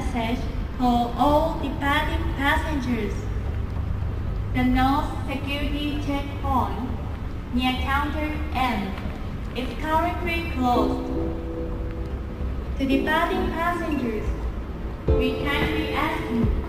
Message for all departing passengers. The North Security Checkpoint near Counter M is currently closed. To departing passengers, we kindly ask you